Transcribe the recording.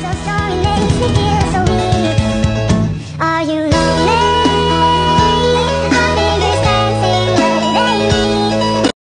so strong, it